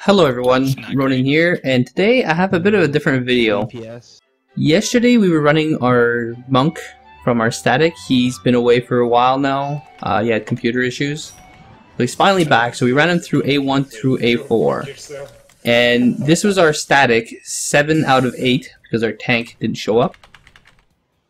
Hello everyone, It's not Ronan great. here, and today I have a bit of a different video. PS. Yesterday we were running our monk from our static. He's been away for a while now. Uh, he had computer issues. So he's finally back, so we ran him through A1 through A4. And this was our static, 7 out of 8, because our tank didn't show up.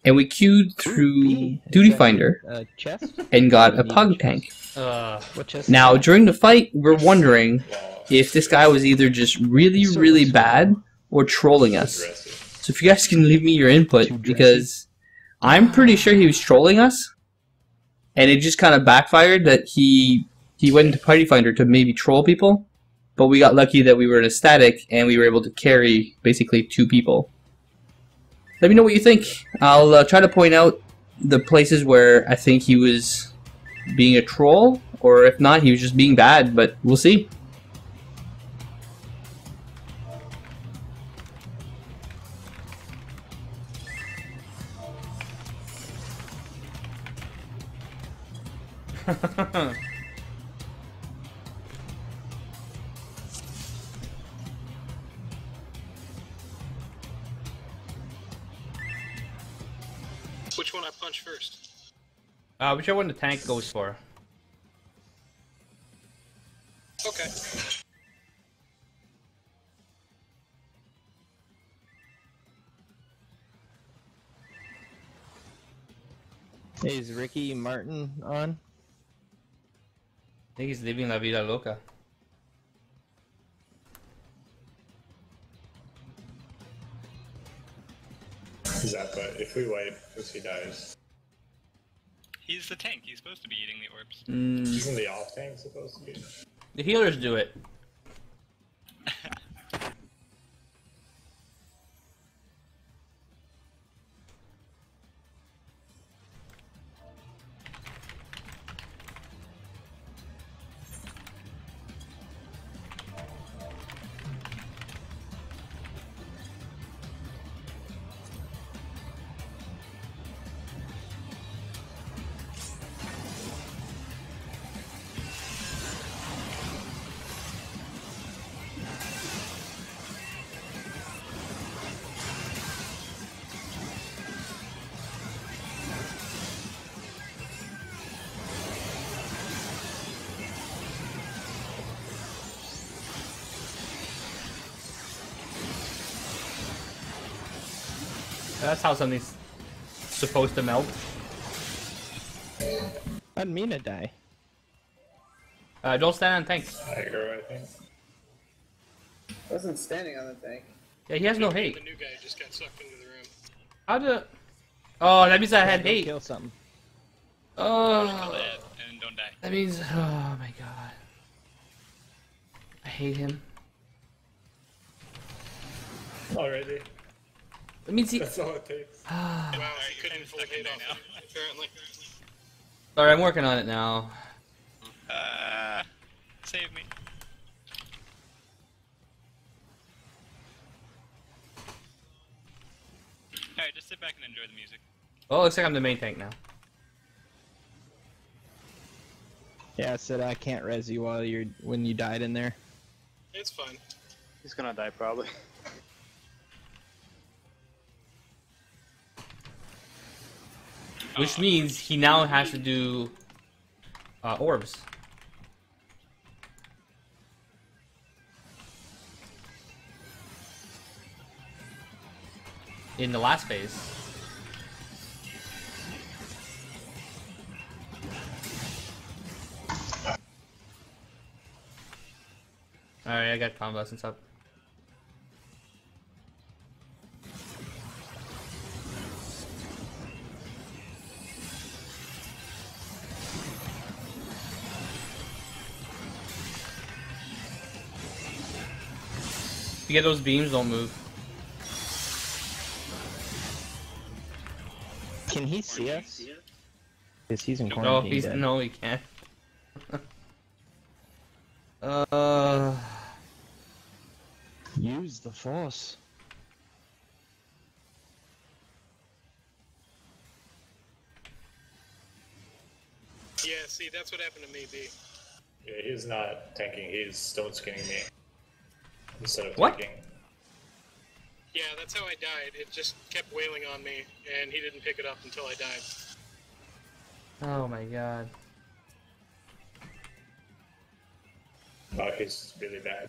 And we queued through B. Duty Finder Uh, chest? and got a pug tank. Uh, What chest? Now, during the fight, we're wondering if this guy was either just really, really bad or trolling us. So if you guys can leave me your input, because I'm pretty sure he was trolling us, and it just kind of backfired that he he went into Party Finder to maybe troll people, but we got lucky that we were in a static and we were able to carry basically two people. Let me know what you think. I'll uh, try to point out the places where I think he was being a troll, or if not, he was just being bad. But we'll see. which one I punch first? Uh, whichever one the tank goes for. Okay. Is Ricky Martin on? I think he's living la vida loca. Zappa, if we wipe, because he dies. He's the tank. He's supposed to be eating the orbs. Mm, Isn't the off tank supposed to be? the healers do it. That's how something's supposed to melt. I didn't mean to die. Uh, don't stand on tanks. Tiger, I think. I wasn't standing on the tank. Yeah, he has no The hate. new guy just got sucked into the room. How the? Oh, that means I had hate. Kill something. Oh, and don't die. that means. Oh my god. I hate him. Already. That means he. That's all it takes. Ah. Wow, he couldn't full hate off now. Apparently. Sorry, I'm working on it now. Uh, save me. Alright, just sit back and enjoy the music. Oh, looks like I'm the main tank now. Yeah, I said I can't res you while you're when you died in there. It's fine. He's gonna die probably. Which means he now has to do uh, orbs. In the last phase. Alright, I got convalescence up. If you get those beams, don't move. Can he see us? Because he's in No, he's dead. no, he can't. uh, Use the force. Yeah, see, that's what happened to me, B. Yeah, he's not tanking, he's stone skinning me. Instead of What? taking. Yeah, that's how I died. It just kept wailing on me, and he didn't pick it up until I died. Oh my god. Oh, he's really bad.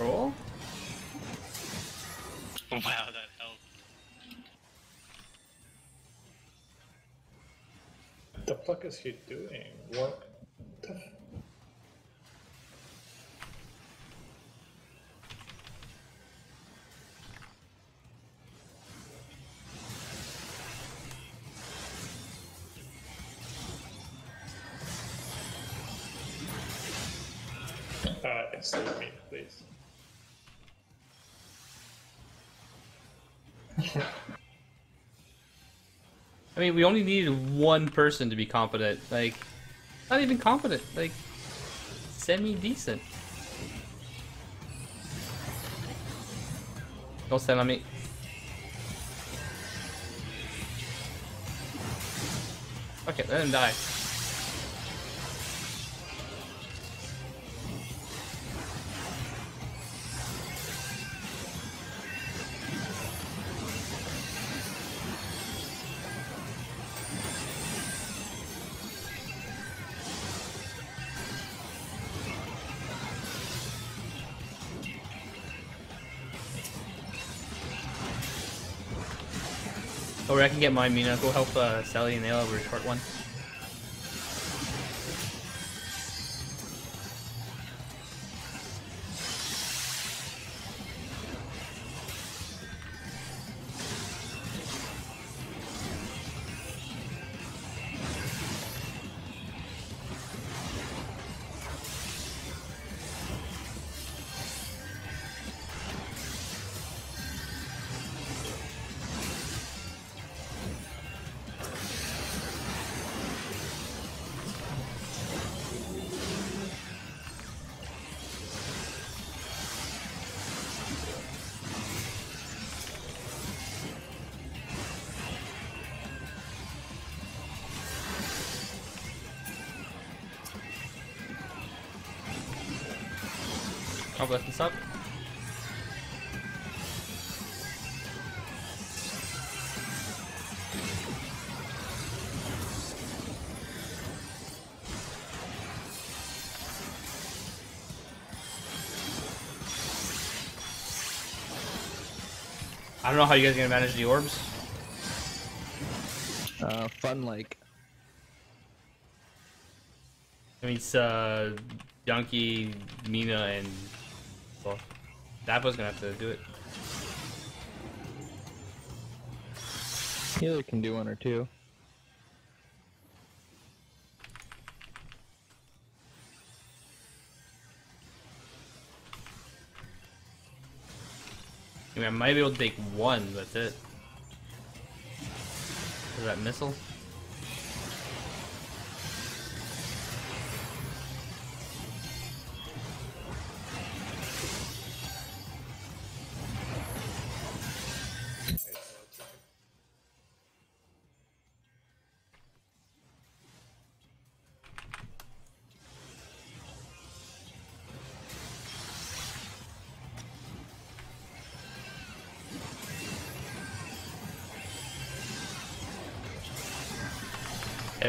Roll? Wow, that fuck is he doing? What? the Uh, excuse me, please. I mean, we only needed one person to be competent. Like, not even competent. Like, semi decent. Don't stand on me. Okay, let him die. Or I can get my Mina. Go help uh, Sally and Ayla over a short one. I'll this up. I don't know how you guys are gonna manage the orbs. Uh, fun like. I mean, it's uh, Yankee, Mina, and well, Dapo's gonna have to do it. Healer can do one or two. I mean, I might be able to take one. That's it. Is that missile?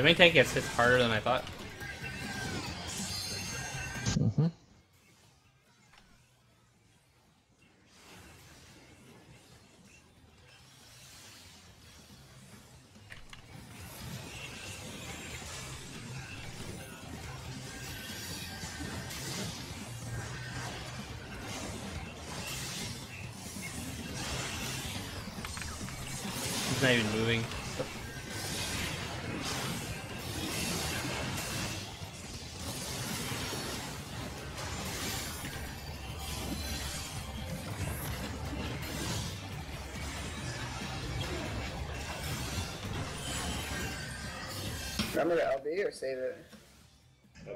Main tank gets hit harder than I thought. Mm-hmm. He's not even moving. Remember the LB or save it?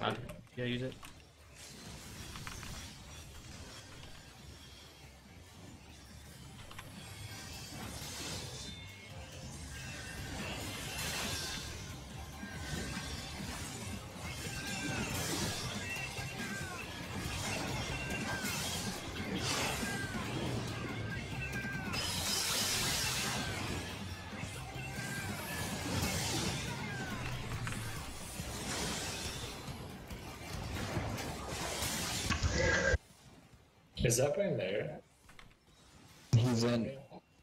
Uh, yeah, use it. Is Zappa in there? He's in.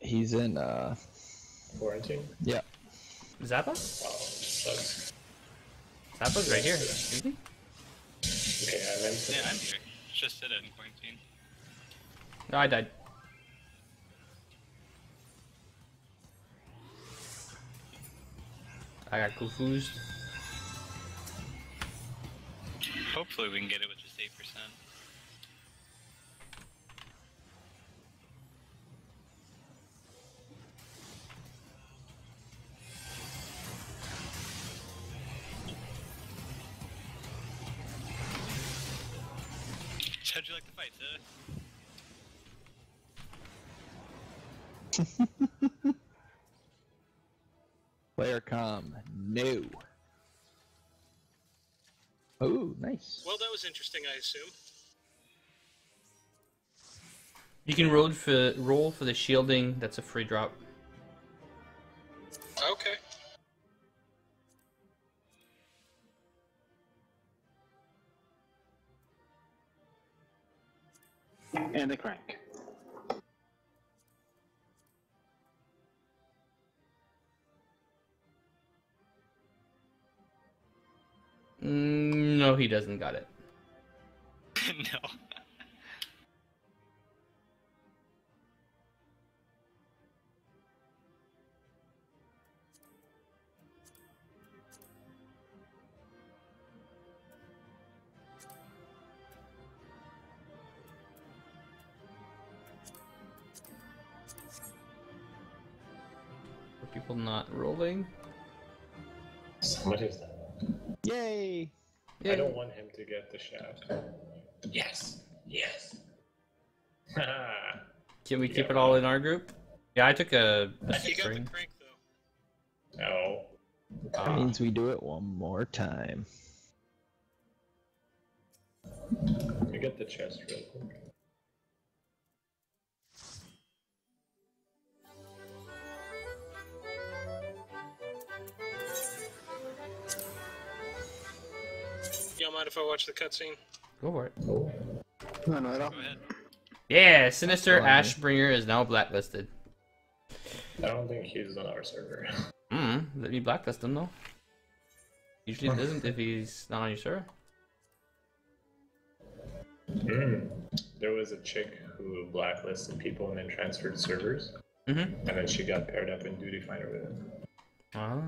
He's in. Uh. Quarantine? Yeah. Zappa? Oh, sucks. Zappa's right here. Isn't he? Okay, I meant to. Yeah, I'm here. Just sit in quarantine. No, I died. I got confused. Hopefully we can get it with just 8%. Player com. No. Oh, nice. Well, that was interesting, I assume. You can roll for roll for the shielding. That's a free drop. Okay. And the crank. No, he doesn't got it. no. For people not rolling. Somebody's. Yay! I don't want him to get the shaft. Yes. Yes. Can we keep Yeah. it all in our group? Yeah, I took a, a You got the string. crank, though. no. That Ah. means we do it one more time. You get the chest real quick. Y'all mind if I watch the cutscene? Go for it. Oh. No, no, at all. Go ahead. Yeah, Sinister Go on. Ashbringer is now blacklisted. I don't think he's on our server. Hmm, let me blacklist him though. Usually it doesn't if he's not on your server. Mm. There was a chick who blacklisted people and then transferred servers, Mm-hmm. and then she got paired up in Duty Finder with him. Ah.